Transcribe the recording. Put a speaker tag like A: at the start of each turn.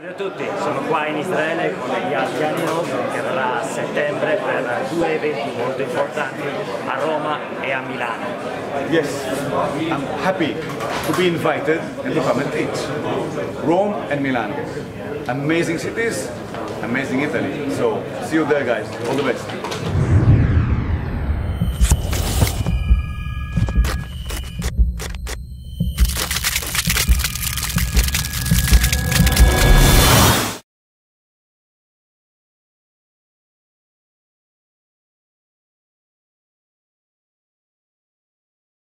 A: Buongiorno a tutti, sono qua in Israele con gli altri Afghani che verrà a settembre per due eventi molto importanti a Roma e a Milano.
B: Yes, I'm happy to be invited and to come and teach. Rome and Milan. Amazing cities, amazing Italy. So see you there guys. All the best.